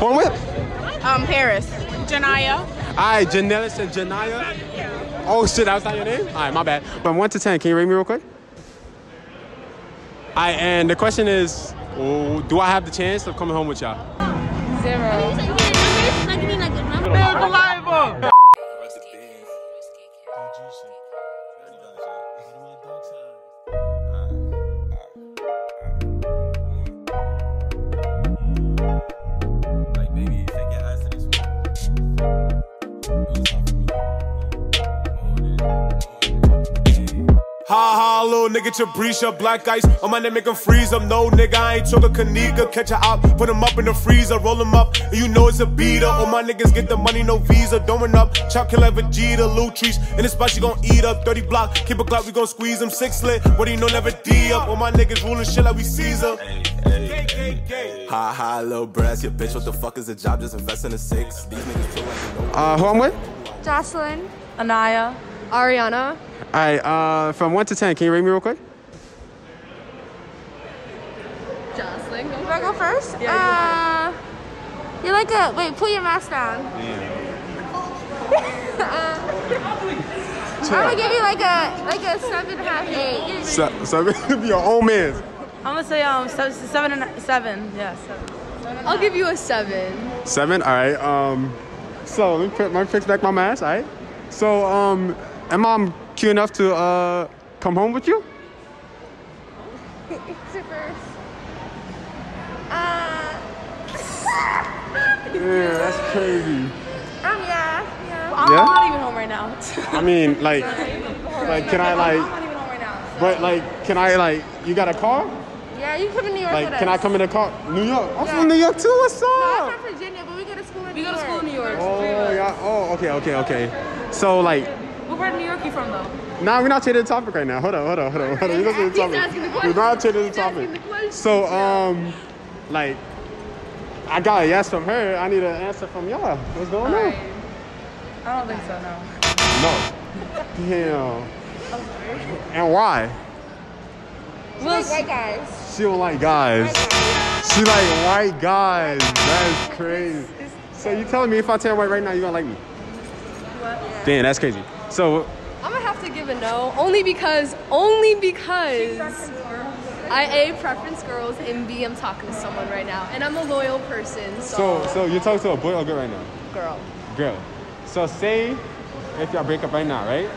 Born with? Um, Paris. Janaya. All right, Janelis and Janaya. Oh shit, that was not your name? All right, my bad. From one to ten, can you rate me real quick? All right, and the question is, oh, do I have the chance of coming home with y'all? Like, Ha ha, little nigga, Chabrisha, black ice. On my name, make 'em freeze 'em. No, nigga, I ain't choke a Kanika. Catch her out, put 'em up in the freezer, roll roll 'em up, and you know it's a beater. All my niggas get the money, no visa. Don't run up, chop kill like Vegeta, Lil Trees. In the spot, she gon' eat up. 30 block, keep a clock, we gon' squeeze squeeze 'em. Six lit, what do you know, never D up. All my niggas ruling shit like we Caesar. Gay, gay, gay. Ha ha, little brass, your bitch. What the fuck is a job? Just invest in a six. These niggas feel like they know. Uh, who I'm with? Jocelyn. Anaya. Ariana. All right, uh, from one to ten, can you rate me real quick? Jocelyn. Do I go first? uh, you're like a wait. Put your mask down. I'm gonna give you like a like a seven and a half eight. So, so be your own man. I'm gonna say um se- seven and seven. Yeah, seven. I'll give you a seven. Seven. All right. Um, so let me, put, me fix back my mask. All right. So, um, am I cute enough to uh come home with you? Zippers. Uh, Yeah, that's crazy. um, yeah, yeah. Yeah? I'm not even home right now. I mean, like, like, can I I'm like, not even home right now. but like, can I like, you got a car? Yeah, you come to New York Like, with can I us. come in the car? New York. I'm Yeah. from New York too. What's No, I'm up? from Virginia, we go to school in New York. school in Oh yeah. Oh, okay, okay, okay. So like, What part of New York you from though? nah, we're not changing the topic right now. Hold on, hold on, hold on, hold on. We're not changing the topic. the We're not changing the topic. the. So um, like, I got a yes from her. I need an answer from y'all. What's going on? I don't think so. No. No. Damn. And why? We'll white guys. She don't like guys. She like white guys. That's crazy. So you telling me if I tell white right now, you gonna like me? Damn, that's crazy. So I'm gonna have to give a no, only because, only because I A preference girls and B I'm talking to someone right now, and I'm a loyal person, so, so so you're talking to a boy or girl right now? girl. Girl. So say if y'all break up right now, right?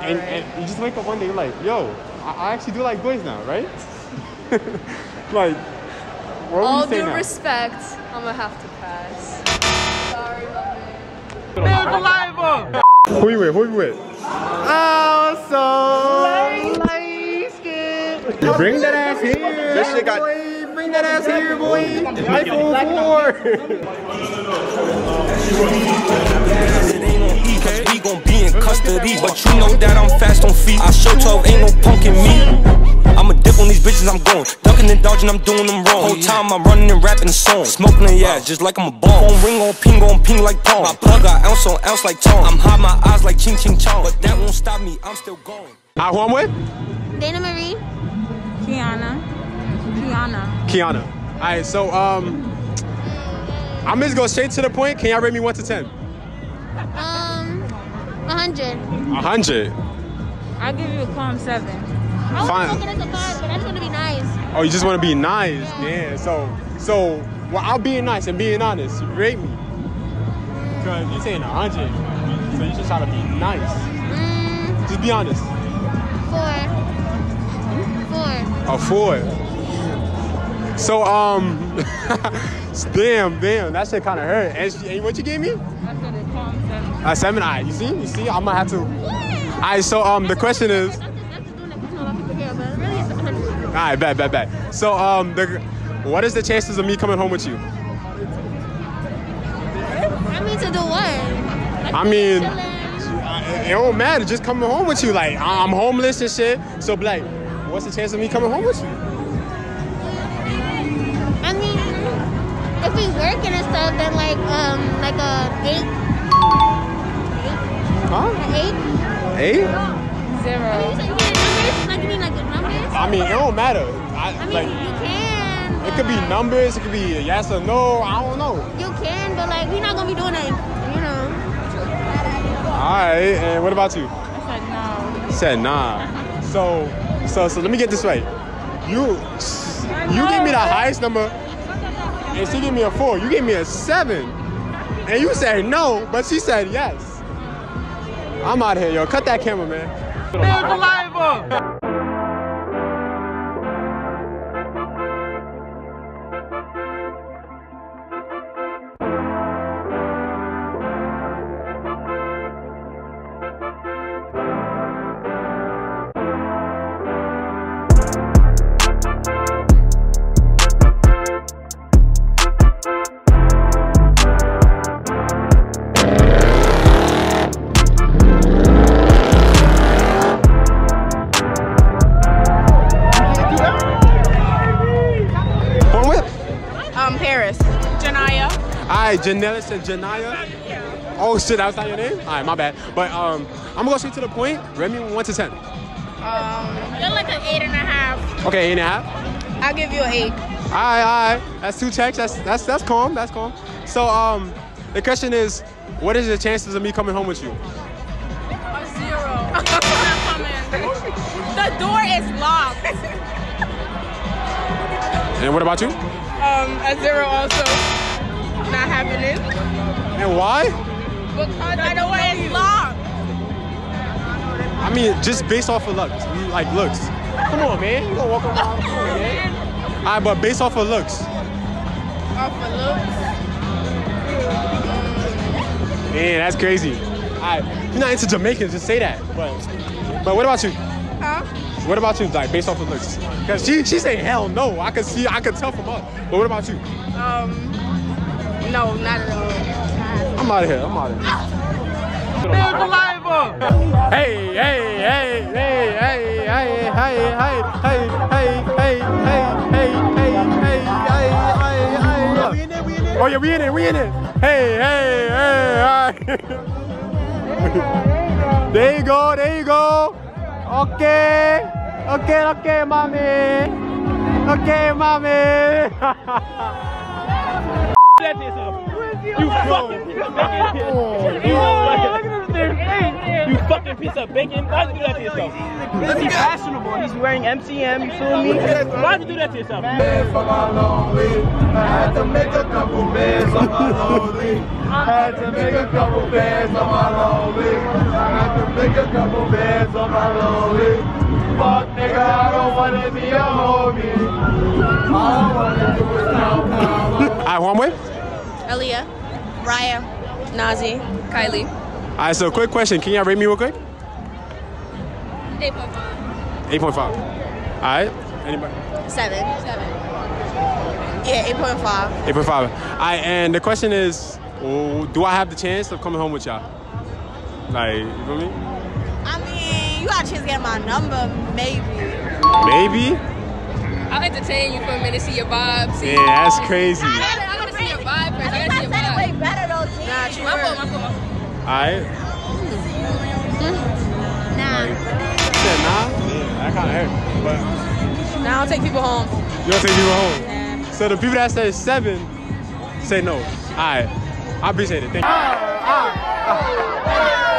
And, and you just wake up one day you're like, yo, I, I actually do like boys now, right? like, what All due now? respect, I'm gonna have to pass. Sorry, my man. Who you with? Who you with? Oh, so light skin. Bring that ass here. This shit got- boy. Bring that ass here, boy. iPhone 4. We gon' be in custody, but you know that I'm fast on feet. I dip on I'm going. Ducking and dodging, I'm doing them wrong. Whole time I'm running and rapping a song. Smoking the yeah, just like I'm a bomb. Phone ring on ping on ping like pong. My plug got ounce on ounce like Tom. I'm high, my eyes like ching ching chong. But that won't stop me, I'm still going. Ah, who I'm with? Dana Marie. Kiana. Kiana. Kiana. All right, so um, I'm just go straight to the point. Can y'all rate me one to ten? Um, 100. A hundred. I'll give you a calm seven. I Fine. was looking at the five, but I just want to be nice. Oh, you just want to be nice, yeah. So, so, well, I'm being nice and being honest. You rate me. Cause you're saying a hundred, so you just try to be nice. Mm, Just be honest. four. Four. A four. So, um, damn, damn, that shit kind of hurt. And, she, and what you gave me? I said a seven. A seven. Eye. You see? You see? I'm gonna have to. All right. So, um, the question is. I'm just, I'm just doing it because a lot of people here, but really it's 100. All right, bet, bet, bet. So, um, the, what is the chances of me coming home with you? I mean to do what? Like, I mean, it don't matter. Just coming home with you. Like, I'm homeless and shit. So, like, what's the chance of me coming home with you? I mean, if we working and stuff, then like um like a eight, Huh? an eight. Eight? I mean, you said you need. Like I mean, it don't matter. I, I mean, like, you can. it could be numbers. It could be a yes or no. I don't know. You can, but like, we're not gonna be doing that, you know. All right, and what about you? I Said no. You said nah. So, so, so let me get this right. You, you gave me the highest number, and she gave me a four. You gave me a seven, and you said no, but she said yes. I'm out of here, yo. Cut that camera, man. Born Right, Janelis and Janaya. Oh shit, that was not your name? All right, my bad. But um, I'm gonna go straight to the point. Remy, one to ten. Um, you're like an eight and a half. Okay, eight and a half. I'll give you an eight. All right, all right. That's two checks. That's that's that's calm. That's calm. So um, the question is, what is the chances of me coming home with you? A zero. I'm not coming. The door is locked. And what about you? Um, a zero also. Not happening. And why? Because the door it's locked. I mean, just based off of looks, like looks. Come on, man. You gonna walk around? Come on, man. All right, but based off of looks. Off of looks. Man, that's crazy. All right, you're not into Jamaicans, just say that. But, but what about you? Huh? What about you, like based off of looks? Cause she she say hell no. I can see, I can tell from her. But what about you? Um, no, not at all. I'm out of here. I'm out of here. Hey, hey, hey, hey, hey, hey, hey, hey, hey, hey, hey, hey, hey, hey, hey, hey, hey, We in there, we in there. Oh yeah, we in it, we in it. Hey, hey, hey, all right. There you go, there you go. Okay, okay, okay, mommy. Okay, mommy. You fucking piece of bacon. Oh. You fucking- You fucking piece of bacon. Why'd you do that to yourself? Let's be fashionable. He's wearing MCM, you feel me? Why'd you do that to yourself? Man, for my lonely, I had to make a couple bands on my lonely. I had to make a couple bands on my lonely. I had to make a couple bands on my lonely. Fuck nigga, I don't wanna be a homie. All I wanna do is count power. All right, one way. Aaliyah. Raya. Nazi. Kylie. All right, so quick question. Can y'all rate me real quick? 8.5. 8.5. All right. Anybody? Seven. Seven. Yeah, 8.5. 8.5. All right, and the question is, oh, do I have the chance of coming home with y'all? Like, you feel me? I mean, you got a chance to get my number, maybe. Maybe? I'll entertain you for a minute, see your vibe. See Yeah, that's crazy. I gotta see your vibe first. I gotta see your vibe. way better though, G. Nah, true. My fault, my fault, my fault. right. Nah. Said nah? That kind of hurt. But Now I'll take people home. you don't take people home. So the people that said seven, say no. All right. I appreciate it. Thank you. Ah, ah, ah.